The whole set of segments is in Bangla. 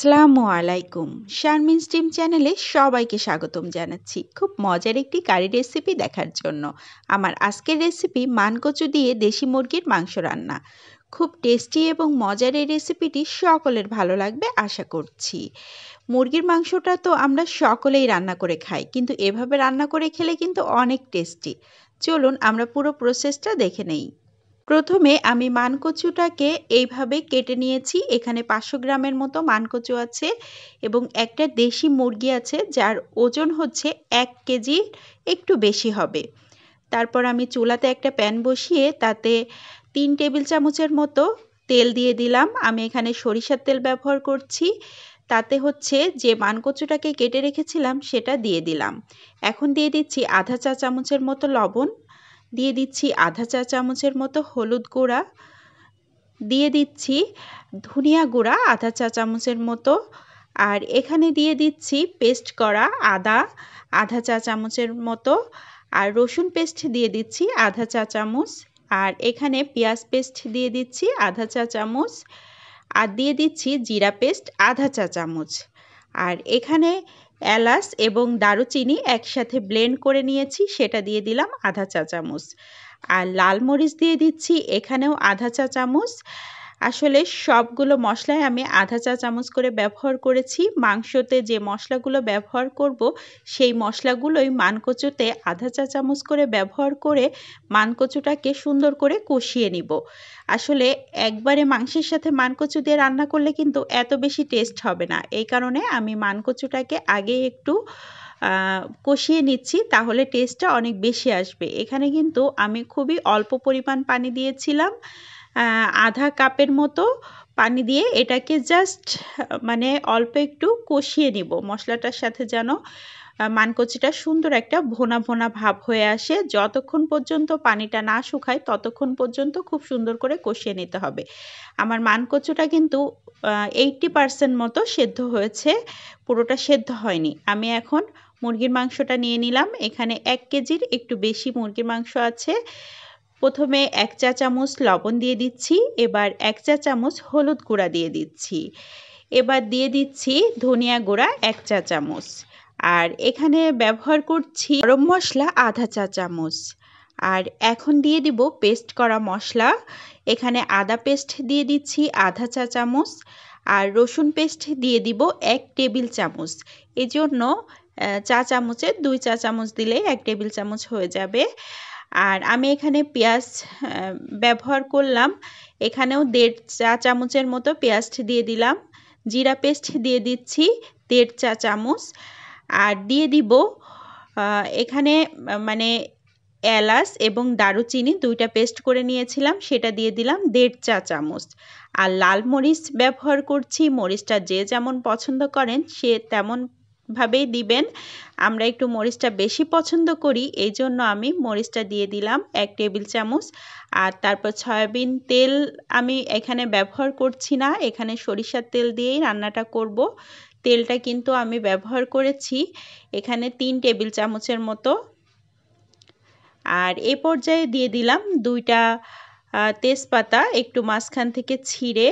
আসসালামু আলাইকুম। শারমিন স্টিম চ্যানেলে সবাইকে স্বাগতম জানাচ্ছি খুব মজার একটি কারি রেসিপি দেখার জন্য। আমার আজকের রেসিপি মানকচু দিয়ে দেশি মুরগির মাংস রান্না। খুব টেস্টি এবং মজার এই রেসিপিটি সকলের ভালো লাগবে আশা করছি। মুরগির মাংসটা তো আমরা সকলেই রান্না করে খাই, কিন্তু এভাবে রান্না করে খেলে কিন্তু অনেক টেস্টি। চলুন আমরা পুরো প্রসেসটা দেখে নেই। প্রথমে আমি মানকচুটাকে এইভাবে কেটে নিয়েছি। এখানে পাঁচশো গ্রামের মতো মানকচু আছে এবং একটা দেশি মুরগি আছে যার ওজন হচ্ছে এক কেজি, একটু বেশি হবে। তারপর আমি চুলাতে একটা প্যান বসিয়ে তাতে তিন টেবিল চামচের মতো তেল দিয়ে দিলাম। আমি এখানে সরিষার তেল ব্যবহার করছি। তাতে হচ্ছে যে মানকচুটাকে কেটে রেখেছিলাম সেটা দিয়ে দিলাম। এখন দিয়ে দিচ্ছি আধা চা চামচের মতো লবণ। দিয়ে দিচ্ছি আধা চা চামচের মতো হলুদ গুঁড়া। দিয়ে দিচ্ছি ধনিয়া গুঁড়া আধা চা চামচের মতো। আর এখানে দিয়ে দিচ্ছি পেস্ট করা আদা আধা চা চামচের মতো। আর রসুন পেস্ট দিয়ে দিচ্ছি আধা চা চামচ। আর এখানে পেঁয়াজ পেস্ট দিয়ে দিচ্ছি আধা চা চামচ। আর দিয়ে দিচ্ছি জিরা পেস্ট আধা চা চামচ। আর এখানে এলাচ এবং দারুচিনি একসাথে ব্লেন্ড করে নিয়েছি, সেটা দিয়ে দিলাম আধা চা চামচ আর লাল মরিচ দিয়ে দিচ্ছি, এখানেও আধা চা চামচ আসলে সবগুলো মশলাই আমি আধা চা চামচ করে ব্যবহার করেছি। মাংসতে যে মশলাগুলো ব্যবহার করব, সেই মশলাগুলোই মানকচুতে আধা চা চামচ করে ব্যবহার করে মানকচুটাকে সুন্দর করে কষিয়ে নিব। আসলে একবারে মাংসের সাথে মানকচু দিয়ে রান্না করলে কিন্তু এত বেশি টেস্ট হবে না। এই কারণে আমি মানকচুটাকে আগে একটু কষিয়ে নিচ্ছি, তাহলে টেস্টটা অনেক বেশি আসবে। এখানে কিন্তু আমি খুবই অল্প পরিমাণ পানি দিয়েছিলাম। আধা কাপের মতো পানি দিয়ে এটাকে জাস্ট মানে অল্প একটু কষিয়ে নিব। মশলাটার সাথে যেন মানকচিটা সুন্দর একটা ভোনা ভোনা ভাব হয়ে আসে। যতক্ষণ পর্যন্ত পানিটা না শুকায়, ততক্ষণ পর্যন্ত খুব সুন্দর করে কষিয়ে নিতে হবে। আমার মানকচুটা কিন্তু এইটটি পারসেন্ট মতো সেদ্ধ হয়েছে। পুরোটা সেদ্ধ হয়নি। আমি এখন মুরগির মাংসটা নিয়ে নিলাম। এখানে এক কেজির একটু বেশি মুরগির মাংস আছে। প্রথমে এক চা চামচ লবণ দিয়ে দিচ্ছি, এবার এক চা চামচ হলুদ গুঁড়া দিয়ে দিচ্ছি। এবার দিয়ে দিচ্ছি ধনিয়া গুঁড়া এক চা চামচ। আর এখানে ব্যবহার করছি গরম মশলা আধা চা চামচ। আর এখন দিয়ে দিব পেস্ট করা মশলা। এখানে আদা পেস্ট দিয়ে দিচ্ছি আধা চা চামচ। আর রসুন পেস্ট দিয়ে দিব এক টেবিল চামচ। এজন্য চা চামচের দুই চা চামচ দিলে এক টেবিল চামচ হয়ে যাবে। আর আমি এখানে পেঁয়াজ ব্যবহার করলাম। এখানেও দেড় চা চামচের মতো পেঁয়াজ দিয়ে দিলাম। জিরা পেস্ট দিয়ে দিচ্ছি দেড় চা চামচ। আর দিয়ে দিব এখানে মানে এলাচ এবং দারুচিনি দুইটা পেস্ট করে নিয়েছিলাম। সেটা দিয়ে দিলাম দেড় চা চামচ। আর লাল মরিচ ব্যবহার করছি। মরিচটা যে যেমন পছন্দ করেন সে তেমন ভাবেই দিবেন। আমরা একটু মরিচটা বেশি পছন্দ করি এই জন্য আমি মরিচটা দিয়ে দিলাম এক টেবিল চামচ। আর তারপর সয়াবিন তেল আমি এখানে ব্যবহার করছি না, এখানে সরিষার তেল দিয়েই রান্নাটা করব। তেলটা কিন্তু আমি ব্যবহার করেছি, এখানে তিন টেবিল চামচের মতো। আর এ পর্যায়ে দিয়ে দিলাম দুইটা তেজপাতা, একটু মাঝখান থেকে ছিঁড়ে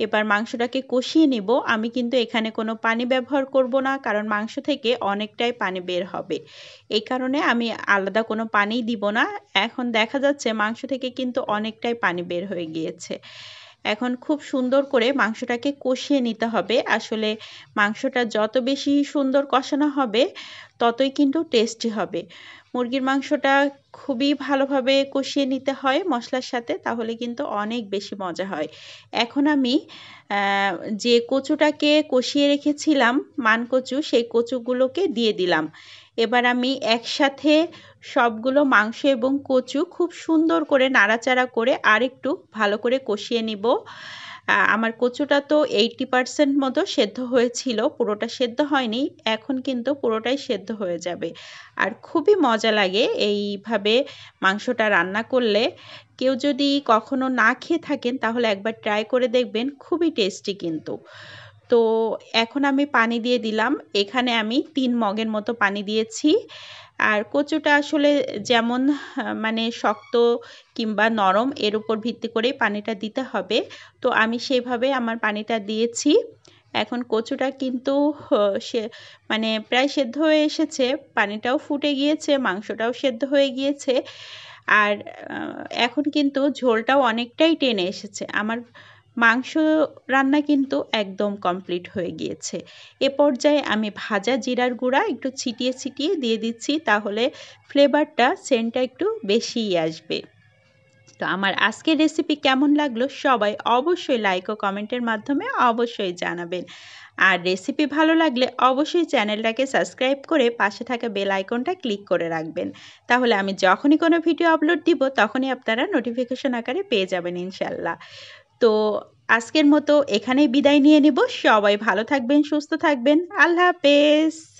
এবার মাংসটাকে কষিয়ে নেব। আমি কিন্তু এখানে কোনো পানি ব্যবহার করব না, কারণ মাংস থেকে অনেকটাই পানি বের হবে। এই কারণে আমি আলাদা কোনো পানি দিব না। এখন দেখা যাচ্ছে মাংস থেকে কিন্তু অনেকটাই পানি বের হয়ে গিয়েছে। এখন খুব সুন্দর করে মাংসটাকে কষিয়ে নিতে হবে। আসলে মাংসটা যত বেশি সুন্দর কষানো হবে, ততই কিন্তু টেস্টি হবে। মুরগির মাংসটা খুবই ভালোভাবে কষিয়ে নিতে হয় মশলার সাথে, তাহলে কিন্তু অনেক বেশি মজা হয়। এখন আমি যে কচুটাকে কষিয়ে রেখেছিলাম মান কচু সেই কচুগুলোকে দিয়ে দিলাম। এবার আমি একসাথে সবগুলো মাংস এবং কচু খুব সুন্দর করে নাড়াচাড়া করে আর একটু ভালো করে কষিয়ে নিব। আমার কচুটা তো এইটটি পারসেন্ট মতো সেদ্ধ হয়েছিল, পুরোটা সেদ্ধ হয়নি, এখন কিন্তু পুরোটাই সেদ্ধ হয়ে যাবে। আর খুবই মজা লাগে এইভাবে মাংসটা রান্না করলে। কেউ যদি কখনো না খেয়ে থাকেন, তাহলে একবার ট্রাই করে দেখবেন, খুবই টেস্টি কিন্তু। তো এখন আমি পানি দিয়ে দিলাম, এখানে আমি তিন মগের মতো পানি দিয়েছি। আর কচুটা আসলে যেমন মানে শক্ত কিংবা নরম এর উপর ভিত্তি করেই পানিটা দিতে হবে। তো আমি সেইভাবে আমার পানিটা দিয়েছি। এখন কচুটা কিন্তু সে মানে প্রায় সেদ্ধ হয়ে এসেছে, পানিটাও ফুটে গিয়েছে, মাংসটাও সেদ্ধ হয়ে গিয়েছে। আর এখন কিন্তু ঝোলটাও অনেকটাই টেনে এসেছে। আমার মাংস রান্না কিন্তু একদম কমপ্লিট হয়ে গিয়েছে। এ পর্যায়ে আমি ভাজা জিরার গুঁড়া একটু ছিটিয়ে ছিটিয়ে দিয়ে দিচ্ছি, তাহলে ফ্লেভারটা সেন্টটা একটু বেশিই আসবে। তো আমার আজকের রেসিপি কেমন লাগল সবাই অবশ্যই লাইক ও কমেন্টের মাধ্যমে অবশ্যই জানাবেন। আর রেসিপি ভালো লাগলে অবশ্যই চ্যানেলটাকে সাবস্ক্রাইব করে পাশে থাকা বেল আইকনটা ক্লিক করে রাখবেন। তাহলে আমি যখনই কোনো ভিডিও আপলোড দিব, তখনই আপনারা নোটিফিকেশন আকারে পেয়ে যাবেন ইনশাল্লাহ। তো আজকের মতো এখানেই বিদায় নিয়ে নিব। সবাই ভালো থাকবেন সুস্থ থাকবেন। আল্লাহ হাফেজ।